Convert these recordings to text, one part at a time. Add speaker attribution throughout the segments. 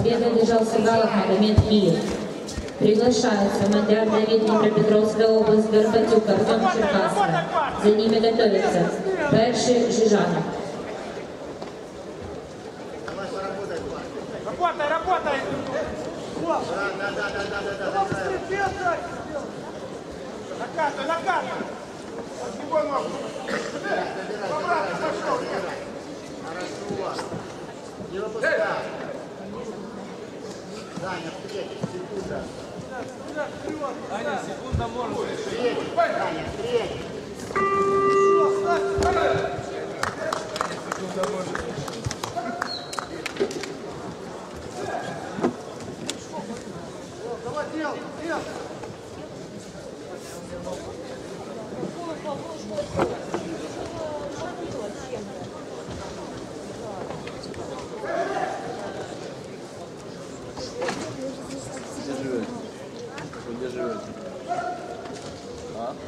Speaker 1: Победу одержал Сигалов Магомед Киев. Приглашается Мадяр Давид Днепропетровская область, Горбатюк, Артем Черкасска. За ними готовится Перший Жижанов.
Speaker 2: Давай поработай, парень.
Speaker 3: Работай, работай!
Speaker 2: Да, да, да, да, да, да, да, да.
Speaker 3: Накатывай, накатывай!
Speaker 2: От него ногу. Забирай, забирай. Хорошо. Не выпускай. Даня, встреть, секунда.
Speaker 3: Аня, секунда можно.
Speaker 2: Встреть, Даня,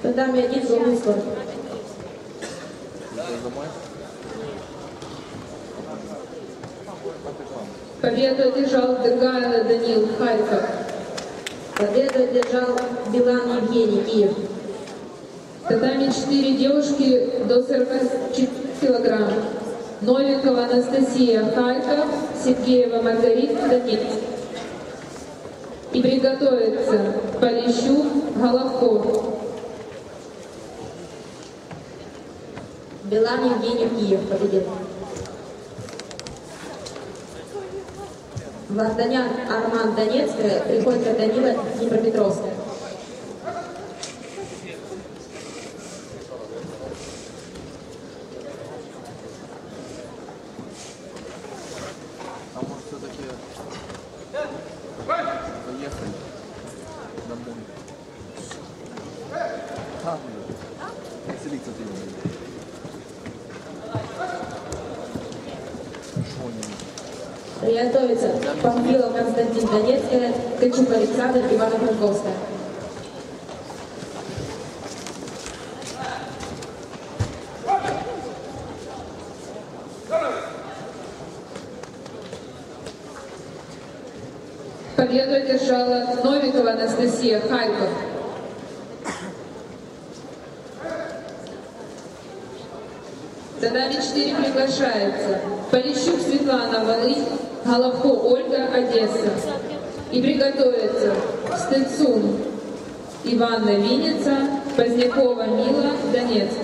Speaker 2: встреть.
Speaker 1: Татами один был выслан. Победу одержал Дыргайло Данил Харьков. Победу одержал Билан Евгений Киев. Татами 4 девушки до 40 килограмм. Новикова Анастасия Харьков, Сергеева Маргарита Донецк. И приготовиться Полищук Головко. Билан Евгений Киев победил. Варданян Арман Донецкая, Приходько Данила Днепропетровская.
Speaker 4: А все-таки поехать домой? Там веселиться ты не
Speaker 1: Приготовиться Памфилов Константин Донецкая, Ткачук Александр, Ивано-Франковская. Победу одержала Новикова Анастасия Харьков. Татами 4 приглашается. Полищук Светлана Волынь, Головко Ольга Одесса. И приготовиться Стецун Иванна Винница, Позднякова Мила Донецк.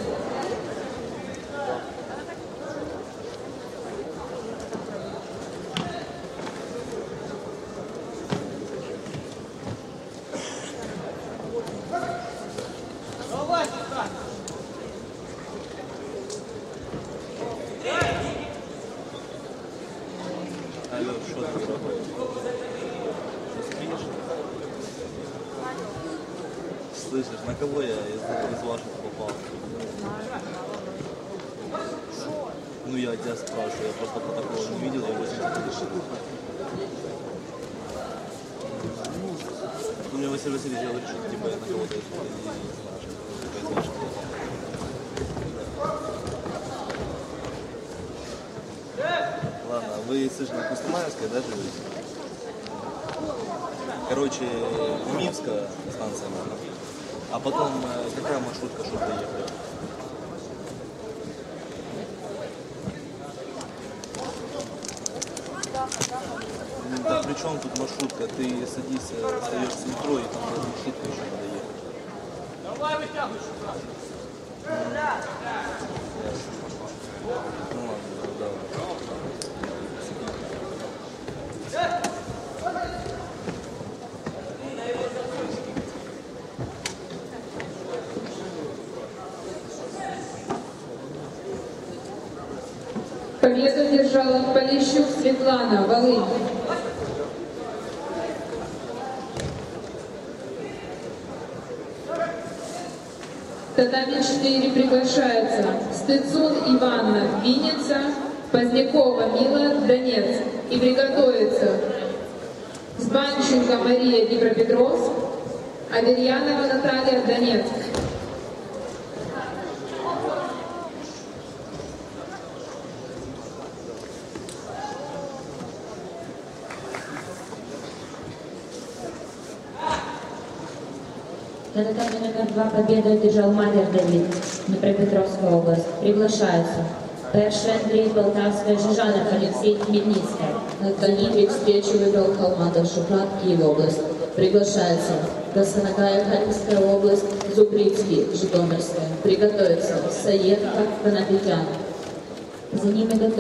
Speaker 4: Слышишь, на кого я из, из ваших попал? Ну я тебя спрашиваю, я просто протокол не видел, я 80 Ну, мне Василий Васильевич говорит, что типа я на кого-то из ваших попал. Ладно, вы, слышно, на Кустамаевской, да, живете? Короче, Мивская станция, наверное. А потом, э, какая маршрутка, чтобы доехать? Да при чем тут маршрутка? Ты садишься, остаешься в метро, и там маршрутка еще надо ехать.
Speaker 3: Давай вытягивай.
Speaker 4: Ну ладно, да.
Speaker 1: Победу держала Полищук Светлана, Волынь. Татами 4 приглашаются Стыцун Иванна, Винница, Позднякова Мила, Донец. И приготовиться Сбанченко Мария, Днепропетровск, Аверьянова Наталья, Донецк. На татами номер два победу одержал Малер Давид, Днепропетровская область. Приглашается. Перший Андрей Полтавская, Жижанов Алексей, Хмельницкая.
Speaker 5: Танибе встречу выбрал Халматов Шухрат, Киев область. Приглашается Краснонагаев, Харьковская область, Зубрицкий, Житомирская. Приготовиться Саенко, Конопетян.
Speaker 1: За ними готов